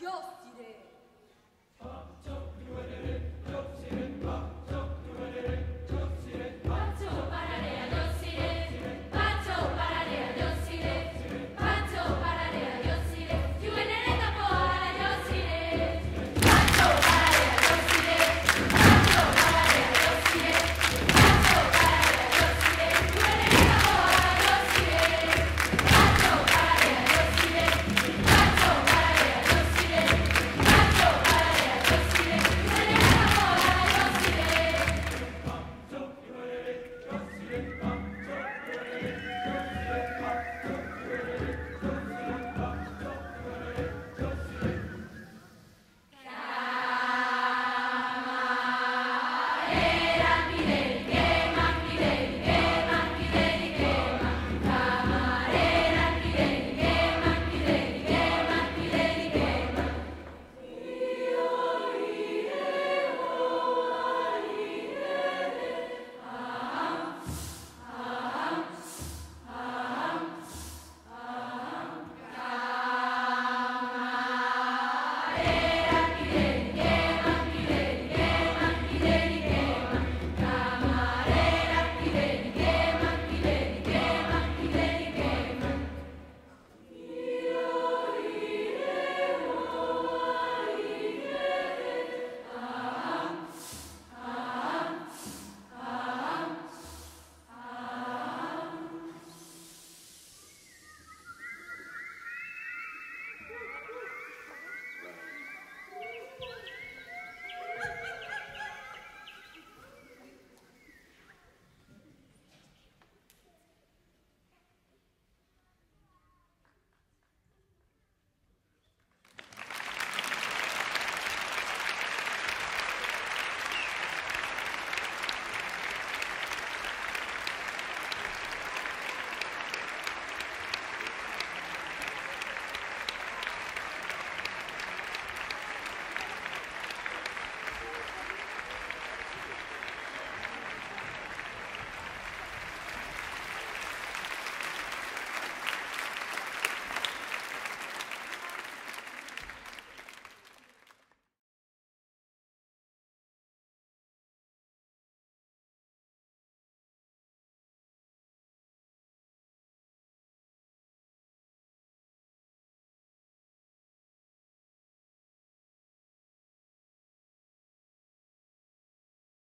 Yoshire.